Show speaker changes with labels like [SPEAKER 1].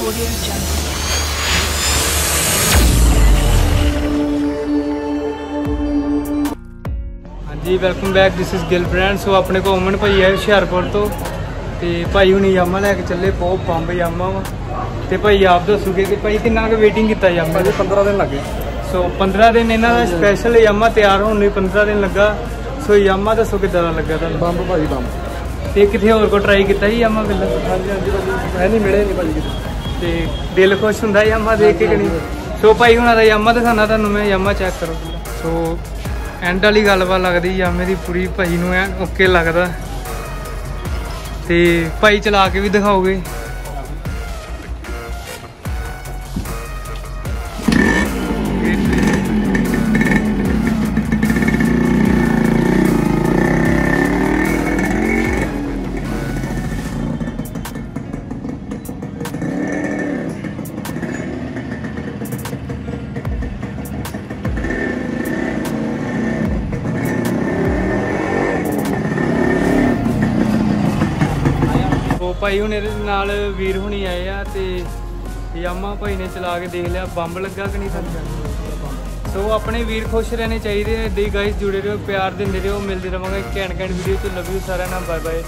[SPEAKER 1] Audio Jungle.
[SPEAKER 2] ਹਾਂਜੀ welcome back this is Gill brand so ਆਪਣੇ ਕੋ ਅਮਨ ਭਾਈ ਹੈ ਹੁਸ਼ਿਆਰਪੁਰ ਤੋਂ। ਤੇ ਭਾਈ ਹੁਣੀ ਯਾਮਾ ਲੈ ਕੇ ਚੱਲੇ ਬਹੁਤ ਬੰਬ ਯਾਮਾ ਵਾ। ਤੇ ਭਾਈ ਆਪ ਦੱਸੂਗੇ ਕਿ ਭਾਈ ਕਿੰਨਾ ਕੁ ਵੇਟਿੰਗ ਕੀਤਾ ਯਾਮਾ
[SPEAKER 3] ਅਜੇ 15 ਦਿਨ ਲੱਗੇ।
[SPEAKER 2] ਸੋ 15 ਦਿਨ ਇਹਨਾਂ ਦਾ ਸਪੈਸ਼ਲ ਯਾਮਾ ਤਿਆਰ ਹੋਣ ਨੂੰ 15 ਦਿਨ ਲੱਗਾ। ਸੋ ਯਾਮਾ ਦੱਸੋ ਕਿੱਦਾਂ ਦਾ ਲੱਗਾ ਤੁਹਾਨੂੰ?
[SPEAKER 3] ਬੰਬ ਭਾਜੀ ਬੰਬ।
[SPEAKER 2] ਤੇ ਕਿਥੇ ਹੋਰ ਕੋ ਟਰਾਈ ਕੀਤਾ ਸੀ ਯਾਮਾ ਪਹਿਲਾਂ?
[SPEAKER 3] ਹਾਂਜੀ ਹਾਂਜੀ ਭਾਜੀ। ਮੈਂ ਨਹੀਂ ਮਿਲੇ ਨਹੀਂ ਭਾਜੀ ਕਿਤੇ।
[SPEAKER 2] ਤੇ ਦਿਲ ਖੁਸ਼ ਹੁੰਦਾ ਯਾਮਾ ਦੇਖ ਕੇ ਕਿ ਨਹੀਂ? ਸੋ ਭਾਈ, ਹੁਣਾਂ ਦਾ ਯਾਮਾ ਦਿਖਾਣਾ ਤੁਹਾਨੂੰ ਮੈਂ, ਯਾਮਾ ਚੈੱਕ ਕਰੋ। ਸੋ ਐਂਡ ਵਾਲੀ ਗੱਲਬਾਤ ਲੱਗਦੀ ਯਾਮੇ ਦੀ ਪੂਰੀ ਭਾਈ ਨੂੰ ਐਨ ਓਕੇ ਲੱਗਦਾ। ਤੇ ਭਾਈ ਚਲਾ ਕੇ ਵੀ ਦਿਖਾਓਗੇ। ਭਾਈ ਹੁਣ ਇਹਦੇ ਨਾਲ ਵੀਰ ਹੁਣੀ ਆਏ ਆ ਤੇ ਯਾਮਾ ਭਾਈ ਨੇ ਚਲਾ ਕੇ ਦੇਖ ਲਿਆ, ਬੰਬ ਲੱਗਾ ਕਿ ਨਹੀਂ ਸਾਨੂੰ ਸੋ ਆਪਣੇ ਵੀਰ ਖੁਸ਼ ਰਹਿਣੇ ਚਾਹੀਦੇ ਆ ਏਦਾਂ ਹੀ ਗਾਇਸ ਜੁੜੇ ਰਹੋ, ਪਿਆਰ ਦਿੰਦੇ ਰਹੋ, ਮਿਲਦੇ ਰਵਾਂਗੇ ਘੈਂਟ ਘੈਂਟ ਵੀਡੀਓ ਚ ਲਵ ਯੂ ਸਾਰਿਆਂ ਨਾਲ ਬਾਏ ਬਾਏ